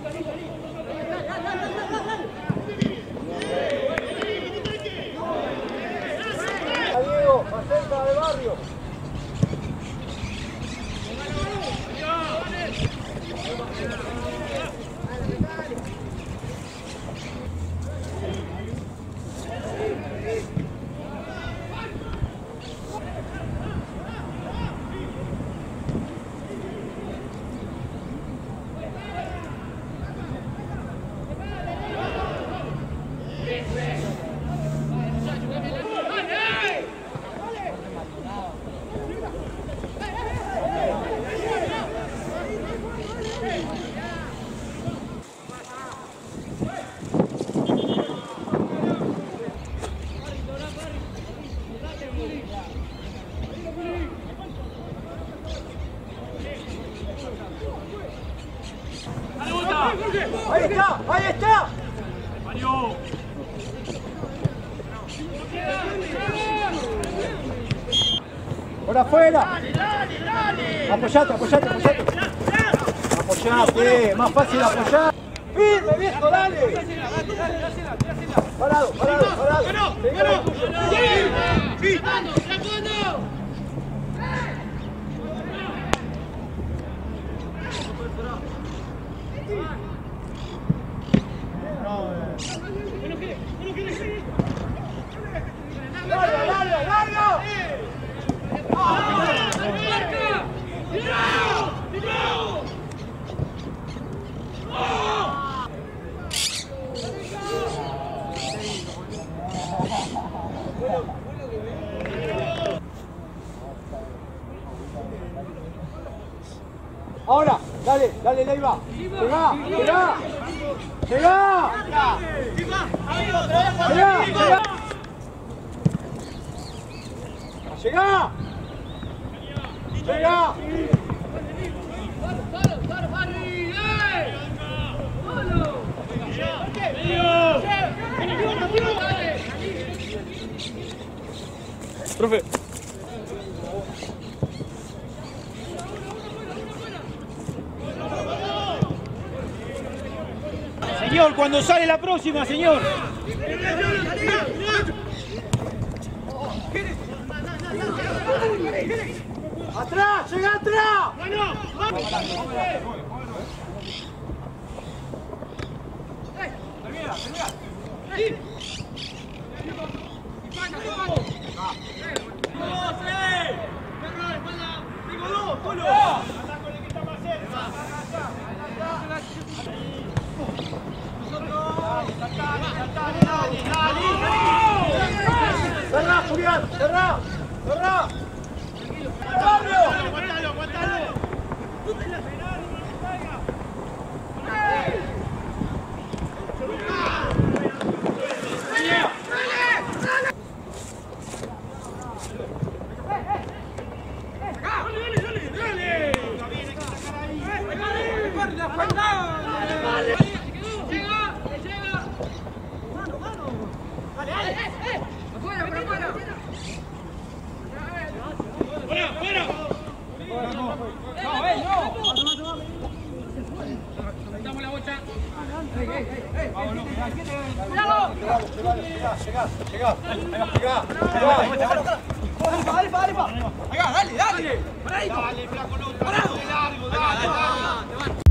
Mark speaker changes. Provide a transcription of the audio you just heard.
Speaker 1: Gracias. Ahí está, ahí está. Por afuera. Apoyate, apoyate, apoyate. Apoyate, más fácil apoyar. Firme, viejo, dale. Parado, parado, parado. Seguí. ¡Larga, Ahora, dale, dale, Leiva. Llegá, llegá. Llegá. Llegá, llegá. Llegá. Llegá.
Speaker 2: Profe.
Speaker 1: Señor, cuando sale la próxima, señor. ¡Atrás! ¡Llega atrás! 들어라, 소리야! 들어라! 들어라! 빨리! Llegá. Llegá, llegá.
Speaker 3: Dale, dale. Dale, flaco, no. Parado. Largo, dale.